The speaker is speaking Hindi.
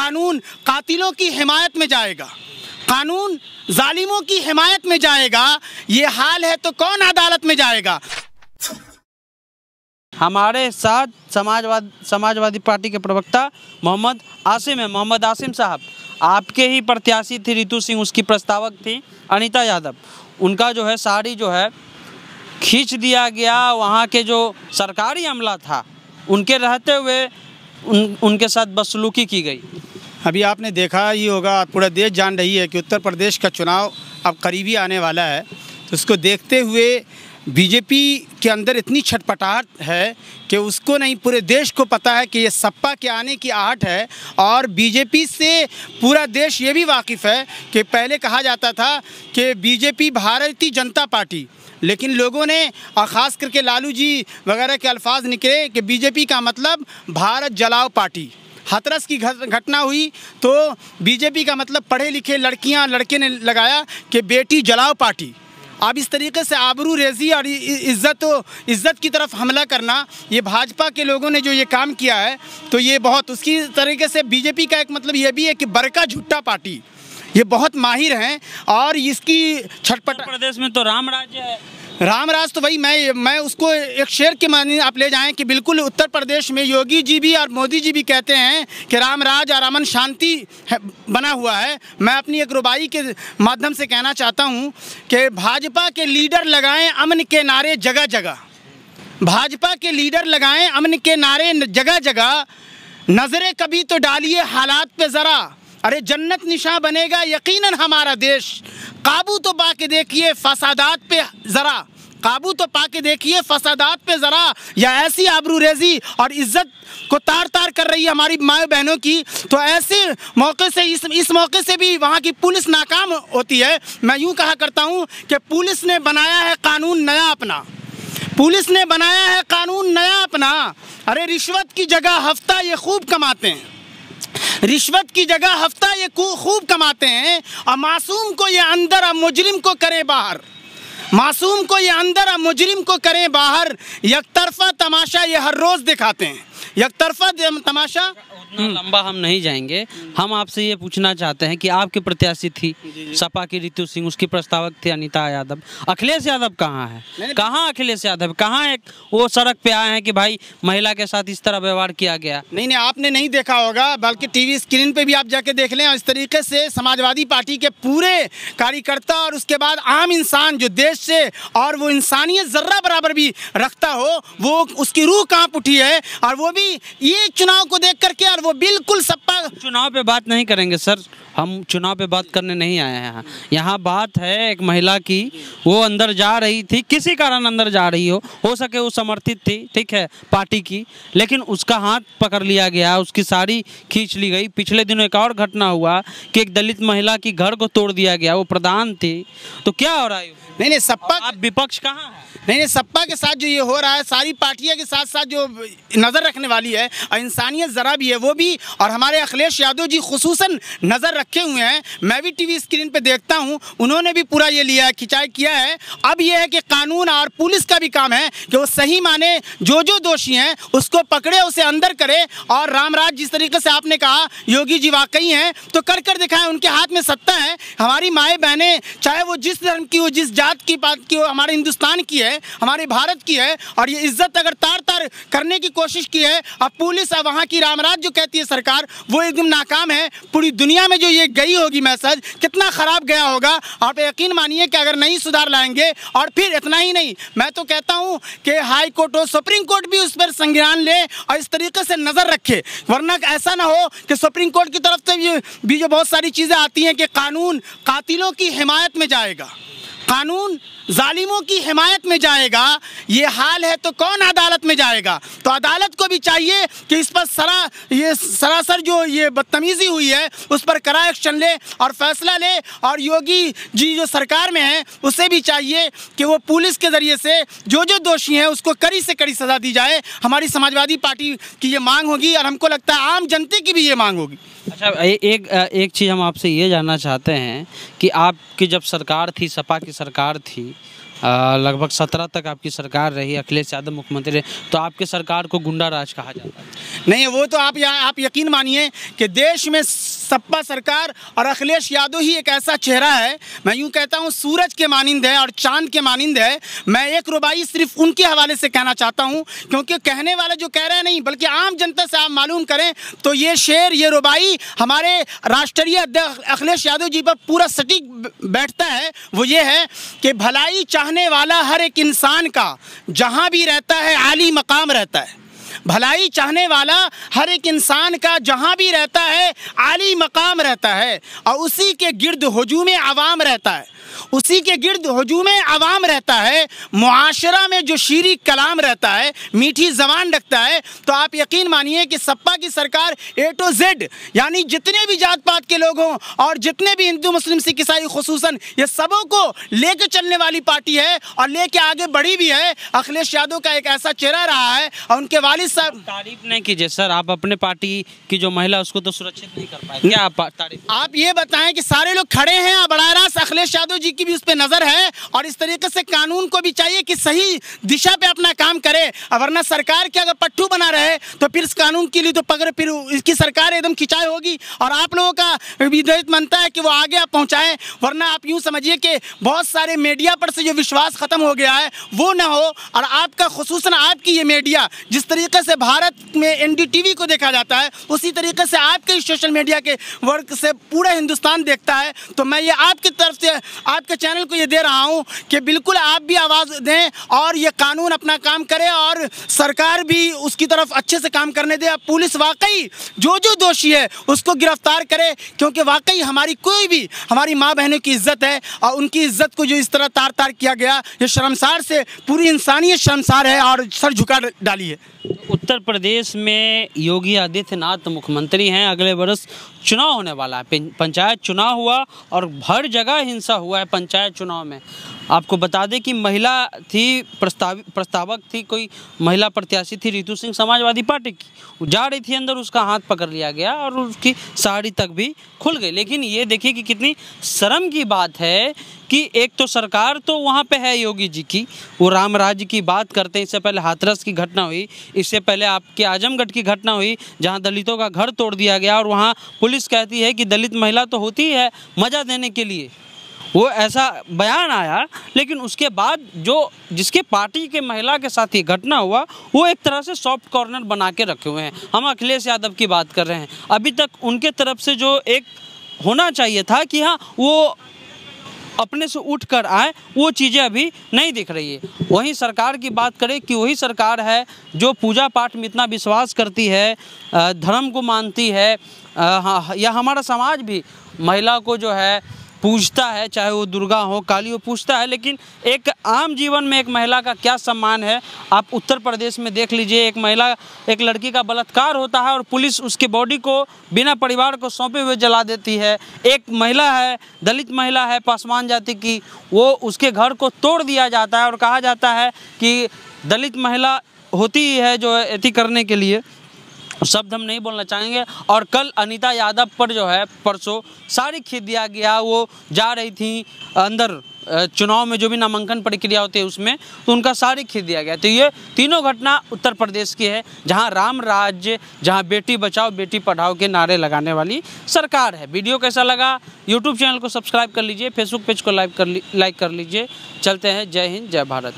कानून कातिलों की हिमायत में जाएगा। कानून जालिमों की हिमायत में जाएगा। ये हाल है तो कौन अदालत में जाएगा? हमारे साथ समाजवाद, समाजवादी पार्टी के प्रवक्ता मोहम्मद आसिम है। मोहम्मद आसिम साहब, आपके ही प्रत्याशी थी रितु सिंह, उसकी प्रस्तावक थी अनीता यादव। उनका जो है साड़ी जो है खींच दिया गया, वहाँ के जो सरकारी अमला था, उनके रहते हुए उन, उनके साथ बदसलूकी की गई। अभी आपने देखा ही होगा, पूरा देश जान रही है कि उत्तर प्रदेश का चुनाव अब करीबी आने वाला है। तो उसको देखते हुए बीजेपी के अंदर इतनी छटपटाहट है कि उसको नहीं, पूरे देश को पता है कि ये सपा के आने की आहट है और बीजेपी से पूरा देश ये भी वाकिफ़ है कि पहले कहा जाता था कि बीजेपी भारतीय जनता पार्टी, लेकिन लोगों ने, और ख़ास करके लालू जी वगैरह के अल्फाज निकले कि बीजेपी का मतलब भारत जलाओ पार्टी। हाथरस की घटना हुई तो बीजेपी का मतलब पढ़े लिखे लड़कियाँ, लड़के ने लगाया कि बेटी जलाओ पार्टी। अब इस तरीके से आबरू, रेजी और इज़्ज़त इज़्ज़त की तरफ़ हमला करना, ये भाजपा के लोगों ने जो ये काम किया है तो ये बहुत, उसकी तरीके से बीजेपी का एक मतलब ये भी है कि बरका झुट्टा पार्टी। ये बहुत माहिर हैं और इसकी छटपट प्रदेश में तो राम राज्य है। रामराज तो वही मैं मैं उसको एक शेर के मानी आप ले जाएँ कि बिल्कुल उत्तर प्रदेश में योगी जी भी और मोदी जी भी कहते हैं कि रामराज और अमन शांति बना हुआ है। मैं अपनी एक रुबाई के माध्यम से कहना चाहता हूँ कि भाजपा के लीडर लगाएँ अमन के नारे जगह जगह। भाजपा के लीडर लगाएँ अमन के नारे जगह जगह। नज़रें कभी तो डालिए हालात पे ज़रा। अरे जन्नत निशा बनेगा यकीनन हमारा देश। काबू तो पा के देखिए, फसादात पे ज़रा। काबू तो पा के देखिए, फसादात पे ज़रा। या ऐसी आबरू रेजी और इज़्ज़त को तार तार कर रही है हमारी माए बहनों की तो ऐसे मौके से, इस इस मौके से भी वहाँ की पुलिस नाकाम होती है। मैं यूँ कहा करता हूँ कि पुलिस ने बनाया है कानून नया अपना। पुलिस ने बनाया है कानून नया अपना। अरे रिश्वत की जगह हफ़्ता ये खूब कमाते हैं। रिश्वत की जगह हफ़्ता ये खूब कमाते हैं और मासूम को ये अंदर और मुजरिम को करे बाहर। मासूम को ये अंदर और मुजरिम को करें बाहर, यकतरफा तमाशा ये हर रोज़ दिखाते हैं। एक तरफा तमाशा। उतना लंबा हम नहीं जाएँगे। हम आपसे ये पूछना चाहते हैं कि आपकी प्रत्याशी थी सपा की रितु सिंह उसकी प्रस्तावक थी अनिता यादव। अखिलेश यादव कहाँ है? कहाँ अखिलेश यादव? कहाँ एक वो सड़क पे आए हैं कि भाई महिला के साथ इस तरह व्यवहार किया गया? नहीं नहीं आपने नहीं देखा होगा बल्कि टीवी स्क्रीन पे भी आप जाके देख लें। इस तरीके से समाजवादी पार्टी के पूरे कार्यकर्ता और उसके बाद आम इंसान जो देश से और वो इंसानियत जर्रा बराबर भी रखता हो वो उसकी रूह काँप उठी है और वो भी ये चुनाव को देख करके और वो बिल्कुल सपा चुनाव पे बात नहीं करेंगे सर। हम चुनाव पे बात करने नहीं आए हैं यहाँ। यहाँ बात है एक महिला की। वो अंदर जा रही थी। किसी कारण अंदर जा रही हो हो सके वो समर्थित थी ठीक है पार्टी की। लेकिन उसका हाथ पकड़ लिया गया उसकी साड़ी खींच ली गई। पिछले दिनों एक और घटना हुआ कि एक दलित महिला की घर को तोड़ दिया गया वो प्रधान थी। तो क्या हो रहा है? नहीं नहीं सपा आप विपक्ष कहाँ है? नहीं नहीं सपा के साथ जो ये हो रहा है सारी पार्टियाँ के साथ साथ जो नज़र रखने वाली है और इंसानियत ज़रा भी है, वो भी। और हमारे अखिलेश यादव जी खसूस नज़र रखे हुए हैं। मैं भी टीवी स्क्रीन पे देखता हूँ। उन्होंने भी पूरा ये लिया है, खिंचाई किया है। अब ये है कि कानून और पुलिस का भी काम है कि वो सही माने, जो जो दोषी हैं, उसको पकड़े, उसे अंदर करे। और रामराज जिस तरीके से आपने कहा, योगी जी वाकई हैं तो कर कर दिखाएँ, उनके हाथ में सत्ता है। हमारी माए बहनें, चाहे वो जिस धर्म की हो, जिस जात की बात की हो, हमारे हिंदुस्तान की है, हमारे भारत की है, और ये इज़्ज़त अगर तार तार करने की कोशिश की है अब पुलिस और वहाँ की रामराज जो कहती है सरकार, वो एकदम नाकाम है। पूरी दुनिया में जो ये गई होगी मैसेज, कितना ख़राब गया होगा। आप यकीन मानिए कि अगर नहीं सुधार लाएँगे, और फिर इतना ही नहीं, मैं तो कहता हूँ कि हाई कोर्ट हो सुप्रीम कोर्ट भी उस पर संज्ञान ले और इस तरीके से नज़र रखे। वरना ऐसा ना हो कि सुप्रीम कोर्ट की तरफ़ से भी जो बहुत सारी चीज़ें आती हैं कि कानून कातिलों की हिमायत में जाएगा। कानून जालिमों की हिमायत में जाएगा, ये हाल है तो कौन अदालत में जाएगा? तो अदालत को भी चाहिए कि इस पर सरा, ये सरासर जो ये बदतमीज़ी हुई है, उस पर कड़ा एक्शन ले और फैसला ले और योगी जी जो सरकार में है, उसे भी चाहिए कि वो पुलिस के ज़रिए से जो जो दोषी हैं, उसको कड़ी से कड़ी सज़ा दी जाए। हमारी समाजवादी पार्टी की ये मांग होगी और हमको लगता है आम जनते की भी ये मांग होगी। अच्छा ए, एक एक चीज़ हम आपसे ये जानना चाहते हैं कि आपकी जब सरकार थी सपा की सरकार थी लगभग सत्रह तक आपकी सरकार रही अखिलेश यादव मुख्यमंत्री रहे तो आपके सरकार को गुंडा राज कहा जाता है? नहीं वो तो आप या, आप यकीन मानिए कि देश में सपा सरकार और अखिलेश यादव ही एक ऐसा चेहरा है। मैं यूँ कहता हूँ, सूरज के मानिंद है और चाँद के मानिंद है। मैं एक रुबाई सिर्फ़ उनके हवाले से कहना चाहता हूँ, क्योंकि कहने वाला जो कह रहा है नहीं, बल्कि आम जनता से आप मालूम करें तो ये शेर, ये रुबाई हमारे राष्ट्रीय अध्यक्ष अखिलेश यादव जी पर पूरा सटीक बैठता है। वो ये है कि भलाई चाहने वाला हर एक इंसान का, जहाँ भी रहता है, आली मकाम रहता है। भलाई चाहने वाला हर एक इंसान का जहाँ भी रहता है, आली मकाम रहता है और उसी के गिर्द हजूम आवाम रहता है। उसी के गिर्द हजूम आवाम रहता है, मुआशरा में जो शीरी कलाम रहता है, मीठी जबान रखता है तो आप यकीन मानिए कि सपा की सरकार ए टू जेड, यानी जितने भी जात पात के लोग हों और जितने भी हिंदू, मुस्लिम, सिख, ईसाई खसूस ये सबों को लेके चलने वाली पार्टी है और लेके आगे बढ़ी भी है। अखिलेश यादव का एक ऐसा चेहरा रहा है और उनके वालिद साहब तारीफ़ नहीं कीजिए सर आप अपने पार्टी की जो महिला उसको तो सुरक्षित नहीं कर पाए क्या आप तारीफ़ आप ये बताएँ कि सारे लोग खड़े हैं और बड़ा अखिलेश यादव जी की भी उस पर नज़र है और इस तरीके से कानून को भी चाहिए कि सही दिशा पे अपना काम करे वरना सरकार के अगर पट्टू बना रहे तो फिर इस कानून के लिए तो पकड़ फिर इसकी सरकार एकदम खिंचाई होगी और आप लोगों का दायित्व बनता है कि वो आगे आप पहुंचाएँ वरना आप यूँ समझिए कि बहुत सारे मीडिया पर से जो विश्वास खत्म हो गया है वो ना हो और आपका खसूस आपकी ये मीडिया जिस तरीके से भारत में एनडीटीवी को देखा जाता है, उसी तरीके से आपके सोशल मीडिया के वर्क से पूरा हिंदुस्तान देखता है। तो मैं ये आपकी तरफ़ से, आपके चैनल को ये दे रहा हूँ कि बिल्कुल आप भी आवाज़ दें और ये कानून अपना काम करे और सरकार भी उसकी तरफ़ अच्छे से काम करने दे। अब पुलिस वाकई जो जो दोषी है, उसको गिरफ़्तार करे, क्योंकि वाकई हमारी कोई भी, हमारी माँ बहनों की इज़्ज़त है और उनकी इज़्ज़त को जो इस तरह तार तार किया गया, ये शर्मसार से, पूरी इंसानियत शर्मसार है और सर झुका डाली है उत्तर प्रदेश में योगी आदित्यनाथ मुख्यमंत्री हैं। अगले वर्ष चुनाव होने वाला है। पंचायत चुनाव हुआ और हर जगह हिंसा हुआ है पंचायत चुनाव में। आपको बता दें कि महिला थी, प्रस्ताव, प्रस्तावक थी, कोई महिला प्रत्याशी थी रितु सिंह, समाजवादी पार्टी की। वो जा रही थी अंदर, उसका हाथ पकड़ लिया गया और उसकी साड़ी तक भी खुल गई। लेकिन ये देखिए कि कितनी शर्म की बात है कि एक तो सरकार तो वहाँ पे है योगी जी की, वो राम राज्य की बात करते हैं। इससे पहले हाथरस की घटना हुई, इससे पहले आपके आजमगढ़ की घटना हुई, जहाँ दलितों का घर तोड़ दिया गया और वहाँ पुलिस कहती है कि दलित महिला तो होती है, मज़ा देने के लिए। वो ऐसा बयान आया, लेकिन उसके बाद जो जिसके पार्टी के महिला के साथ ये घटना हुआ, वो एक तरह से सॉफ्ट कॉर्नर बना के रखे हुए हैं। हम अखिलेश यादव की बात कर रहे हैं। अभी तक उनके तरफ़ से जो एक होना चाहिए था कि हाँ वो अपने से उठ कर आए, वो चीज़ें अभी नहीं दिख रही है। वहीं सरकार की बात करें कि वही सरकार है जो पूजा पाठ में इतना विश्वास करती है धर्म को मानती है, या हमारा समाज भी महिला को जो है पूजता है, चाहे वो दुर्गा हो, काली हो, पूछता है, लेकिन एक आम जीवन में एक महिला का क्या सम्मान है? आप उत्तर प्रदेश में देख लीजिए, एक महिला, एक लड़की का बलात्कार होता है और पुलिस उसके बॉडी को बिना परिवार को सौंपे हुए जला देती है। एक महिला है, दलित महिला है, पासवान जाति की, वो उसके घर को तोड़ दिया जाता है और कहा जाता है कि दलित महिला होती ही है जो एथी करने के लिए। शब्द हम नहीं बोलना चाहेंगे। और कल अनीता यादव पर जो है, परसों सारी खींच दिया गया, वो जा रही थी अंदर चुनाव में जो भी नामांकन प्रक्रिया होती है उसमें तो उनका सारी खींच दिया गया। तो ये तीनों घटना उत्तर प्रदेश की है, जहाँ राम राज्य जहाँ बेटी बचाओ, बेटी पढ़ाओ के नारे लगाने वाली सरकार है। वीडियो कैसा लगा? यूट्यूब चैनल को सब्सक्राइब कर लीजिए फेसबुक पेज को लाइक कर ली, लाइक कर लीजिए। चलते हैं, जय हिंद, जय भारत।